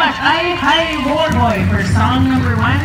much. I, Boy for song number one.